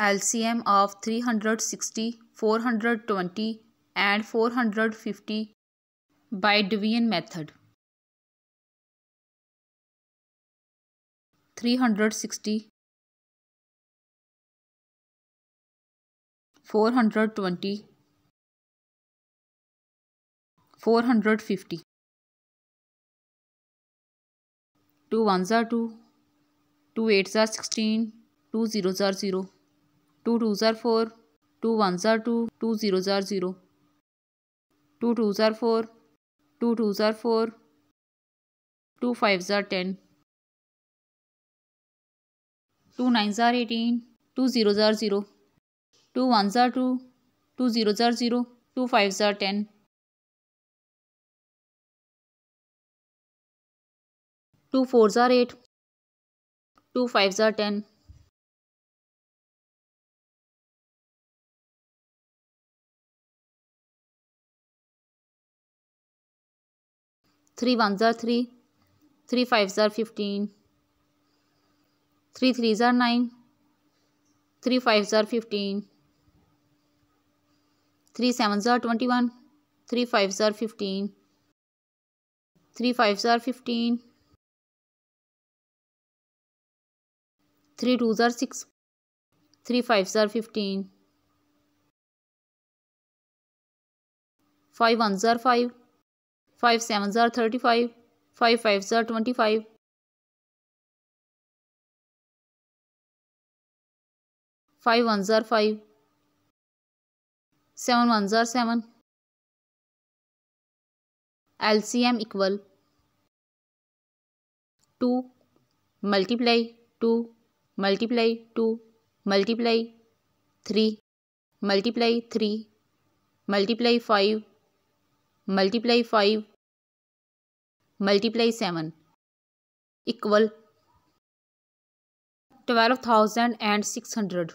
LCM of 360, 420 and 450 by division method. 360 420 450 2 ones are 2 2 eights are 16 2 zeros are 0 two two are four, two one are two two zero are zero. Two two are four, two two are four, two five are ten. Two nine are eighteen, two zero are zero. Two one are two two zero are zero, two five are ten. Two four are eight, two five are ten. 10 2 fours are 8 2 fives are 10 3 ones are 3 3 fives are 15 3 threes are 9 3 fives are 15 3 sevens are 21 3 fives are 15 3 fives are 15 3 twos are 6 five seven are thirty five five five are twenty five. Five one are five. Seven one are seven. L C M equal two multiply two multiply two multiply three multiply three multiply five multiply five multiply seven equal twelve thousand and six hundred